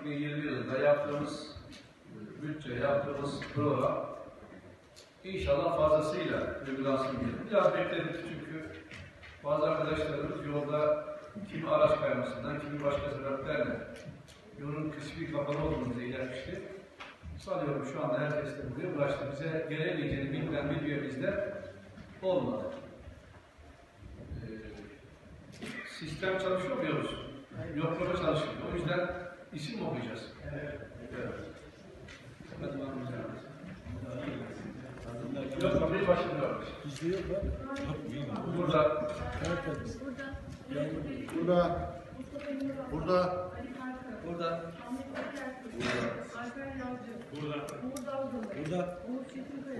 2020 yılında yaptığımız e, bütçe, yaptığımız program inşallah fazlasıyla uygulansın diye. Biraz bekledik çünkü bazı arkadaşlarımız yolda kimi araç kaymasından, kimi başka sebeplerle yolun kısmi kapalı olduğunu bize iletmişti. Sanıyorum şu anda herkes de buraya ulaştı. Bize gelemeyeceğini bildiren bir üyemizde olmadı. Ee, sistem çalışıyor mu Yavuz? Yok proje çalışıyor. O yüzden isim mi okuyacağız? Evet. Bakalım. Yok proje başlıyor. Bizde yok lan. Burada Burada. Burada. Burada. Burada. Burada. Uğur Çetinkaya. Burada.